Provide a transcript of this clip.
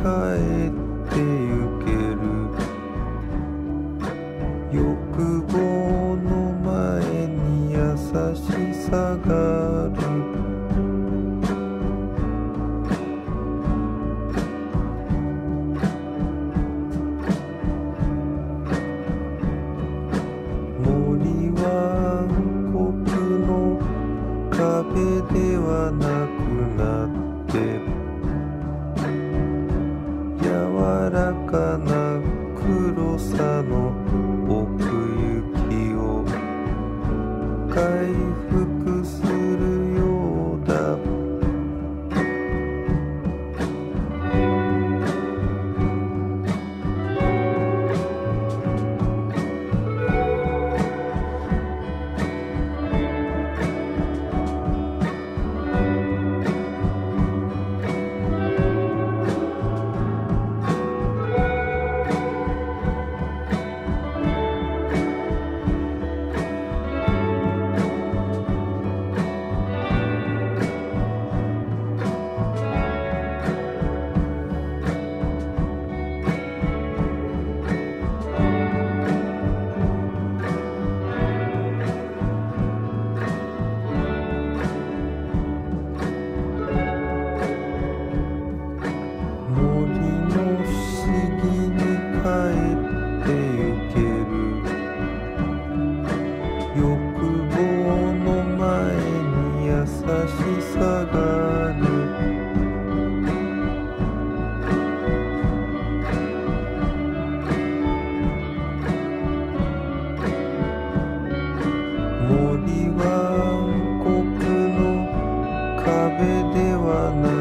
帰ってゆける。欲望の前に優しさがある。森は暗黒の壁ではなく Life. would 望の前に優しさがある。森は暗黒の壁ではなくなっ